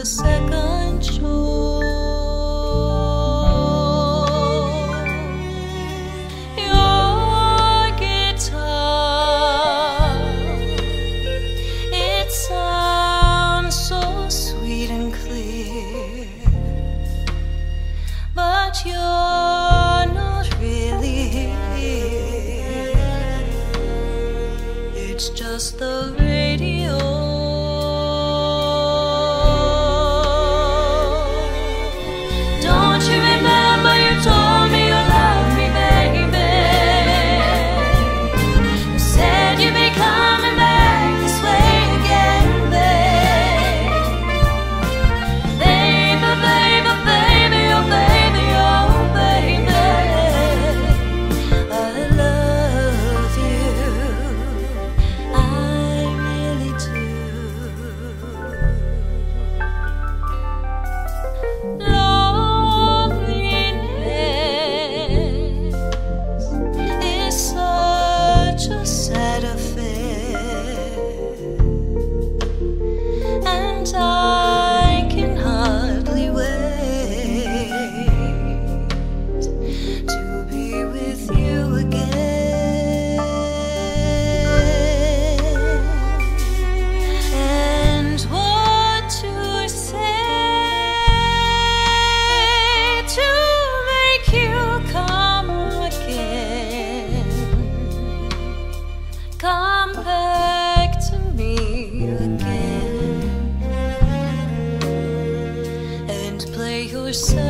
the second. Your guitar, it sounds so sweet and clear, but you're not really here. It's just the radio. yourself.